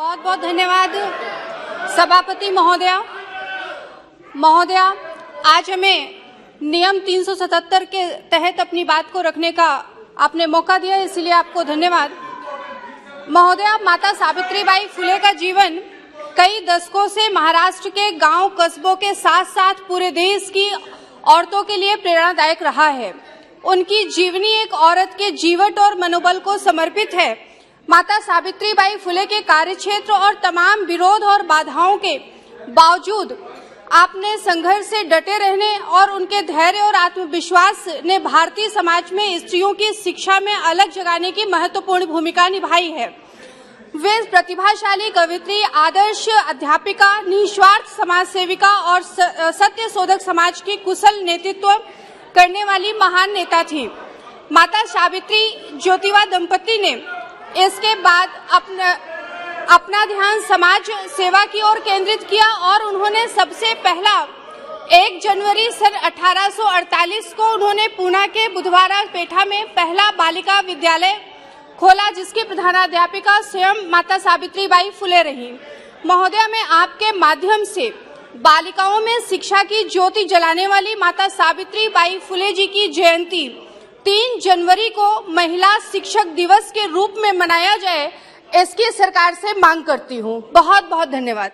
बहुत बहुत धन्यवाद, सभापति महोदया। महोदया, आज हमें नियम 377 के तहत अपनी बात को रखने का आपने मौका दिया, इसलिए आपको धन्यवाद। महोदया, माता सावित्रीबाई फुले का जीवन कई दशकों से महाराष्ट्र के गाँव कस्बों के साथ साथ पूरे देश की औरतों के लिए प्रेरणादायक रहा है। उनकी जीवनी एक औरत के जीवट और मनोबल को समर्पित है। माता सावित्रीबाई फुले के कार्यक्षेत्र और तमाम विरोध और बाधाओं के बावजूद आपने संघर्ष से डटे रहने और उनके धैर्य और आत्मविश्वास ने भारतीय समाज में स्त्रियों की शिक्षा में अलग जगाने की महत्वपूर्ण भूमिका निभाई है। वे प्रतिभाशाली कवित्री, आदर्श अध्यापिका, निस्वार्थ समाज सेविका और सत्य शोधक समाज की कुशल नेतृत्व करने वाली महान नेता थी। माता सावित्री ज्योतिवा दंपति ने इसके बाद अपना अपना ध्यान समाज सेवा की ओर केंद्रित किया और उन्होंने सबसे पहला, एक जनवरी सन 1848 को उन्होंने पूना के बुधवारा पेठा में पहला बालिका विद्यालय खोला, जिसकी प्रधानाध्यापिका स्वयं माता सावित्री बाई फुले रही। महोदया, में आपके माध्यम से बालिकाओं में शिक्षा की ज्योति जलाने वाली माता सावित्री बाई फुले जी की जयंती तीन जनवरी को महिला शिक्षक दिवस के रूप में मनाया जाए, इसकी सरकार से मांग करती हूँ। बहुत बहुत धन्यवाद।